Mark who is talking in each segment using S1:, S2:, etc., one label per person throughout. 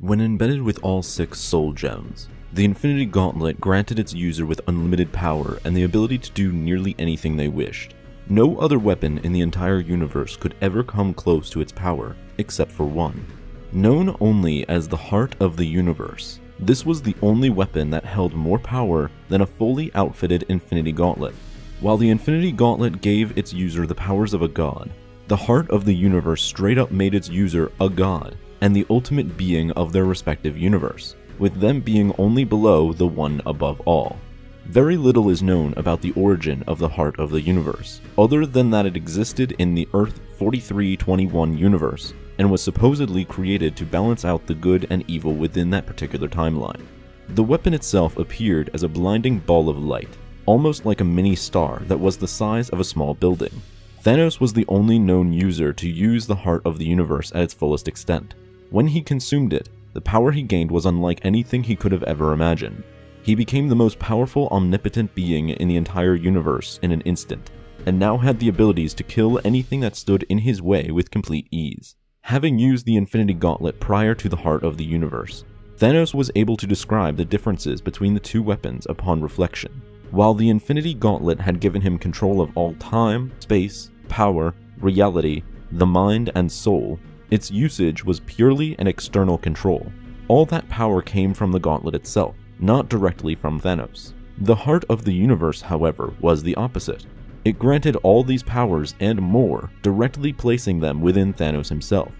S1: When embedded with all six soul gems, the Infinity Gauntlet granted its user with unlimited power and the ability to do nearly anything they wished. No other weapon in the entire universe could ever come close to its power, except for one. Known only as the Heart of the Universe, this was the only weapon that held more power than a fully outfitted Infinity Gauntlet. While the Infinity Gauntlet gave its user the powers of a god, the Heart of the Universe straight up made its user a god and the ultimate being of their respective universe, with them being only below the one above all. Very little is known about the origin of the Heart of the Universe, other than that it existed in the Earth 4321 universe and was supposedly created to balance out the good and evil within that particular timeline. The weapon itself appeared as a blinding ball of light, almost like a mini star that was the size of a small building. Thanos was the only known user to use the Heart of the Universe at its fullest extent. When he consumed it, the power he gained was unlike anything he could have ever imagined. He became the most powerful omnipotent being in the entire universe in an instant, and now had the abilities to kill anything that stood in his way with complete ease. Having used the Infinity Gauntlet prior to the heart of the universe, Thanos was able to describe the differences between the two weapons upon reflection. While the Infinity Gauntlet had given him control of all time, space, power, reality, the mind, and soul, its usage was purely an external control. All that power came from the gauntlet itself, not directly from Thanos. The heart of the universe, however, was the opposite. It granted all these powers and more, directly placing them within Thanos himself.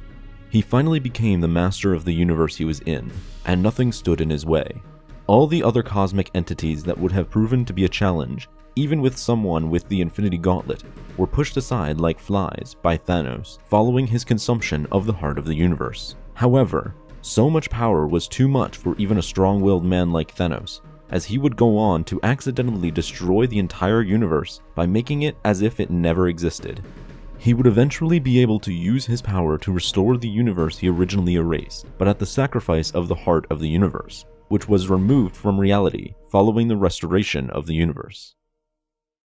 S1: He finally became the master of the universe he was in, and nothing stood in his way. All the other cosmic entities that would have proven to be a challenge, even with someone with the Infinity Gauntlet, were pushed aside like flies by Thanos following his consumption of the heart of the universe. However, so much power was too much for even a strong-willed man like Thanos, as he would go on to accidentally destroy the entire universe by making it as if it never existed. He would eventually be able to use his power to restore the universe he originally erased, but at the sacrifice of the heart of the universe, which was removed from reality following the restoration of the universe.